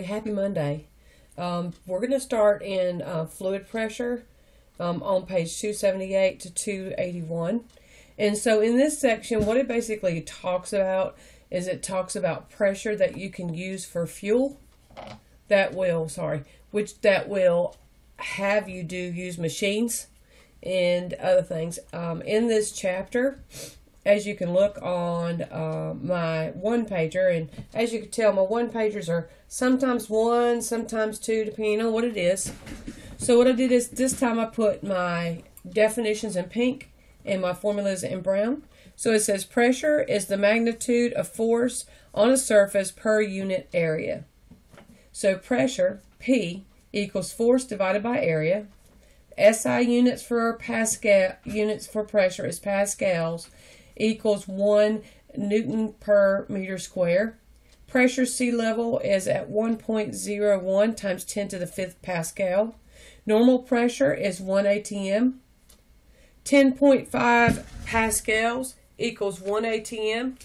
Happy Monday. Um, we're going to start in uh, fluid pressure um, on page 278 to 281. And so in this section, what it basically talks about is it talks about pressure that you can use for fuel that will, sorry, which that will have you do use machines and other things. Um, in this chapter, as you can look on uh, my one pager, and as you can tell, my one pagers are sometimes one, sometimes two, depending on what it is. So what I did is this time I put my definitions in pink and my formulas in brown. So it says pressure is the magnitude of force on a surface per unit area. So pressure, P, equals force divided by area. SI units for Pascal units for pressure is pascals equals 1 Newton per meter square. Pressure sea level is at 1.01 times 10 to the 5th Pascal. Normal pressure is 1 atm. 10.5 pascals equals 1 atm,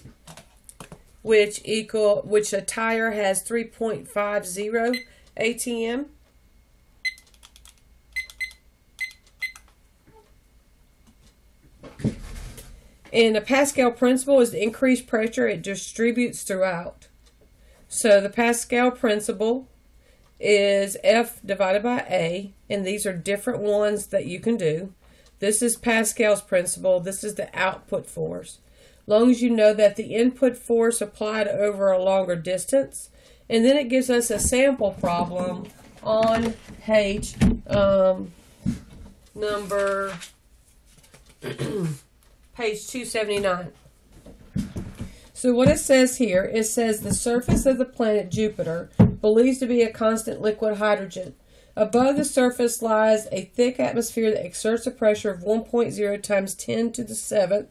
which equal which a tire has 3.50 atm. And the Pascal principle is the increased pressure it distributes throughout. So the Pascal principle is F divided by A, and these are different ones that you can do. This is Pascal's principle. This is the output force. Long as you know that the input force applied over a longer distance. And then it gives us a sample problem on page um, number page 279. So what it says here, it says the surface of the planet Jupiter, believes to be a constant liquid hydrogen. Above the surface lies a thick atmosphere that exerts a pressure of 1.0 times 10 to the 7th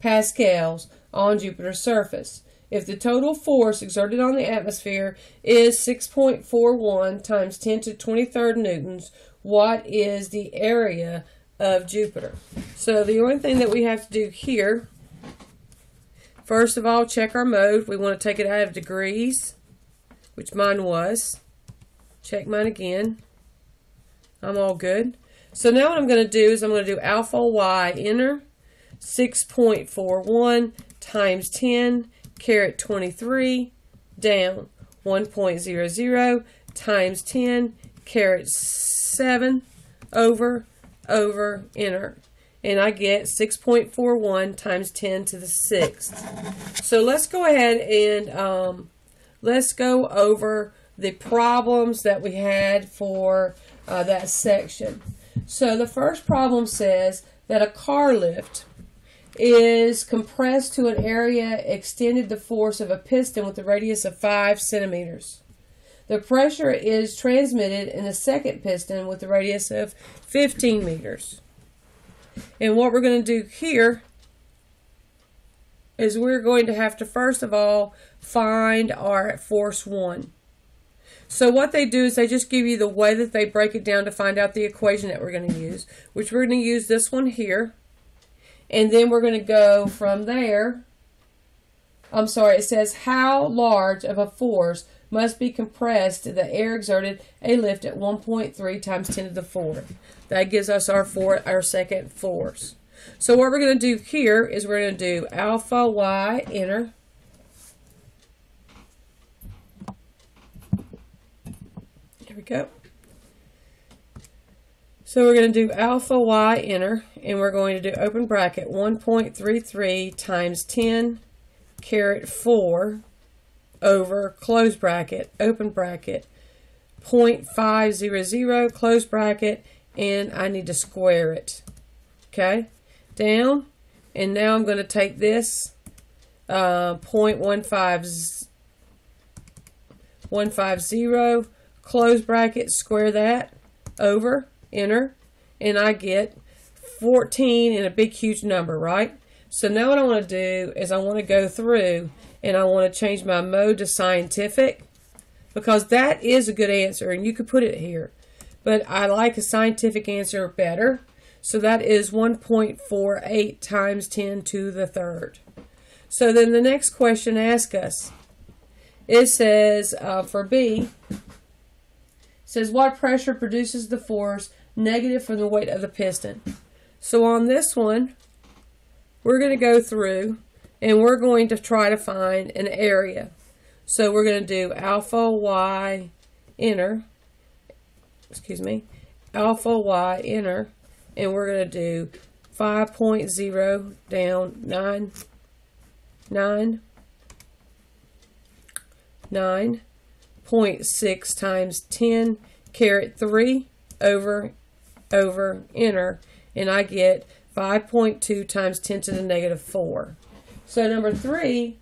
pascals on Jupiter's surface. If the total force exerted on the atmosphere is 6.41 times 10 to 23rd newtons, what is the area of Jupiter. So the only thing that we have to do here, first of all, check our mode. We want to take it out of degrees, which mine was. Check mine again. I'm all good. So now what I'm going to do is I'm going to do alpha y enter 6.41 times 10 caret 23 down 1.00 times 10 caret 7 over over enter. And I get 6.41 times 10 to the 6th. So let's go ahead and um, let's go over the problems that we had for uh, that section. So the first problem says that a car lift is compressed to an area extended the force of a piston with a radius of 5 centimeters. The pressure is transmitted in the second piston with a radius of 15 meters. And what we're going to do here is we're going to have to first of all find our force 1. So what they do is they just give you the way that they break it down to find out the equation that we're going to use, which we're going to use this one here. And then we're going to go from there. I'm sorry, it says how large of a force must be compressed the air exerted a lift at 1.3 times 10 to the 4th. That gives us our four, our second force. So what we're going to do here is we're going to do alpha y enter. There we go. So we're going to do alpha y enter, and we're going to do open bracket 1.33 times 10 caret 4 over close bracket, open bracket, 0.500, close bracket, and I need to square it. Okay, down, and now I'm going to take this uh, 0.150, close bracket, square that, over, enter, and I get 14 and a big huge number, right? So now what I want to do is I want to go through and I want to change my mode to scientific because that is a good answer and you could put it here. But I like a scientific answer better. So that is 1.48 times 10 to the third. So then the next question asks us, it says uh, for B, says what pressure produces the force negative from the weight of the piston. So on this one, we're going to go through and we're going to try to find an area. So we're going to do alpha y enter, excuse me, alpha y enter, and we're going to do 5.0 down 9, 9, 9.6 times 10 caret 3 over over enter, and I get 5.2 times 10 to the negative 4. So number 3,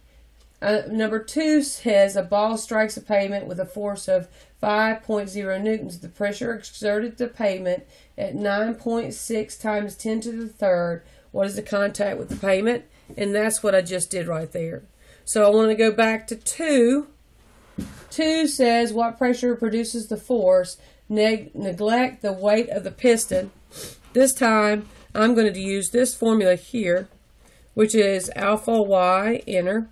uh, number 2 says a ball strikes a pavement with a force of 5.0 newtons. The pressure exerted the pavement at 9.6 times 10 to the third. What is the contact with the pavement? And that's what I just did right there. So I want to go back to 2. 2 says what pressure produces the force. Neg neglect the weight of the piston. This time I'm going to use this formula here, which is alpha y inner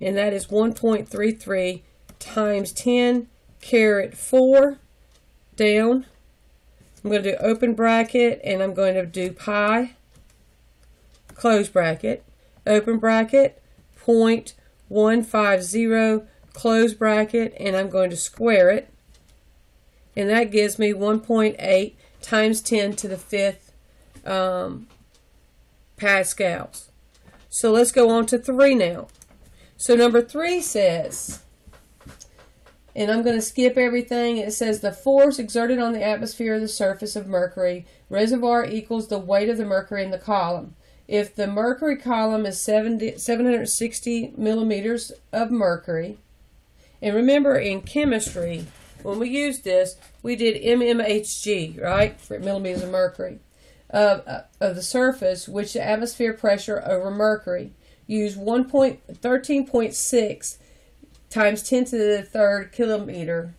and that is 1.33 times 10 caret 4 down. I'm going to do open bracket and I'm going to do pi close bracket. Open bracket 0.150 close bracket and I'm going to square it. And that gives me 1.8 times 10 to the fifth um, pascals. So let's go on to 3 now. So number 3 says, and I'm going to skip everything. It says the force exerted on the atmosphere of the surface of Mercury reservoir equals the weight of the mercury in the column. If the mercury column is 70, 760 millimeters of mercury, and remember in chemistry, when we used this, we did mmHg, right, for millimeters of mercury, of, uh, of the surface, which the atmosphere pressure over mercury. Use 1.13.6 times 10 to the third kilometer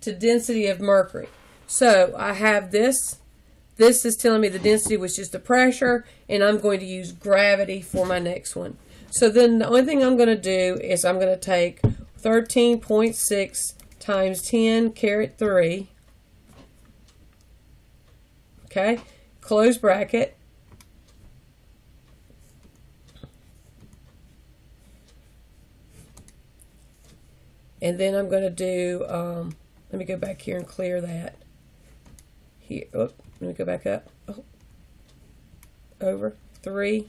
to density of mercury. So I have this. This is telling me the density was just the pressure, and I'm going to use gravity for my next one. So then the only thing I'm going to do is I'm going to take 13.6 times 10 caret 3. Okay, close bracket. And then I'm going to do, um, let me go back here and clear that. Here, oh, let me go back up. Oh. Over, 3,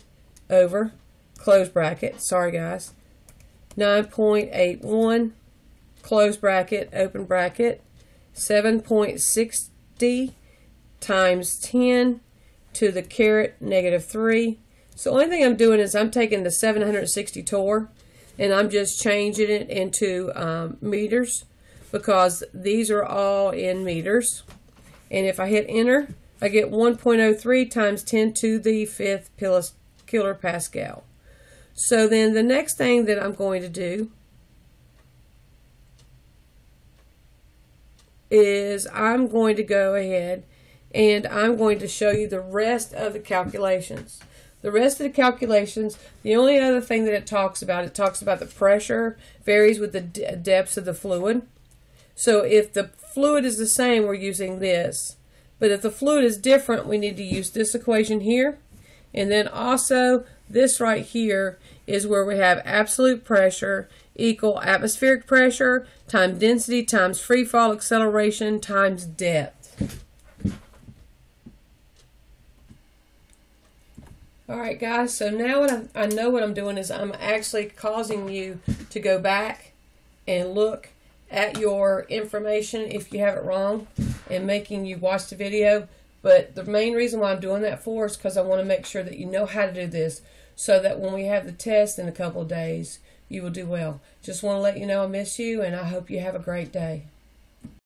over, close bracket. Sorry, guys. 9.81 close bracket, open bracket, 7.60 times 10 to the caret negative 3. So the only thing I'm doing is I'm taking the 760 torr and I'm just changing it into um, meters because these are all in meters. And if I hit enter, I get 1.03 times 10 to the fifth kilopascal. So then the next thing that I'm going to do is I'm going to go ahead and I'm going to show you the rest of the calculations. The rest of the calculations, the only other thing that it talks about, it talks about the pressure varies with the depths of the fluid. So if the fluid is the same, we're using this. But if the fluid is different, we need to use this equation here. And then also this right here is where we have absolute pressure equal atmospheric pressure times density times free fall acceleration times depth. Alright guys, so now what I, I know what I'm doing is I'm actually causing you to go back and look at your information if you have it wrong and making you watch the video. But the main reason why I'm doing that for is because I want to make sure that you know how to do this so that when we have the test in a couple of days, you will do well. Just want to let you know I miss you and I hope you have a great day.